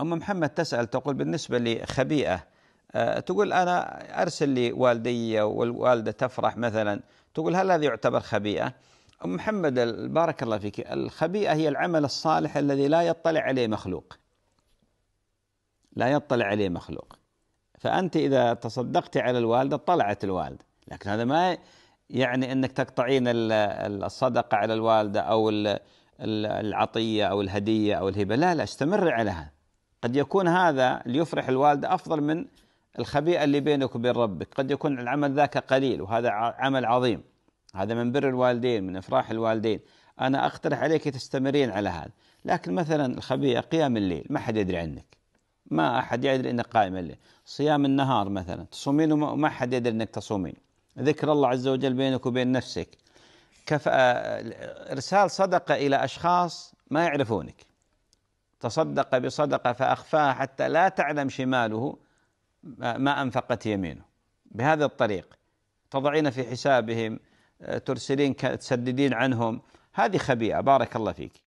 أم محمد تسأل تقول بالنسبة لخبيئة آه، تقول أنا أرسل لي والدي والوالدة تفرح مثلا تقول هل هذا يعتبر خبيئة؟ أم محمد بارك الله فيك الخبيئة هي العمل الصالح الذي لا يطلع عليه مخلوق. لا يطلع عليه مخلوق. فأنت إذا تصدقت على الوالدة طلعت الوالدة لكن هذا ما يعني أنك تقطعين الصدقة على الوالدة أو العطية أو الهدية أو الهبة. لا لا استمر على هذا قد يكون هذا ليفرح الوالدة أفضل من الخبيئة اللي بينك وبين ربك. قد يكون العمل ذاك قليل وهذا عمل عظيم. هذا من بر الوالدين من إفراح الوالدين. أنا أقترح عليك تستمرين على هذا. لكن مثلا الخبيئة قيام الليل ما حد يدري عنك. ما أحد يدري أنك قائم الليل. صيام النهار مثلا تصومين وما حد يدري أنك تصومين. ذكر الله عز وجل بينك وبين نفسك. كف... إرسال صدقة إلى أشخاص ما يعرفونك. تصدق بصدقة فأخفاها حتى لا تعلم شماله ما أنفقت يمينه. بهذا الطريق تضعين في حسابهم ترسلين تسددين عنهم. هذه خبيئة. بارك الله فيك.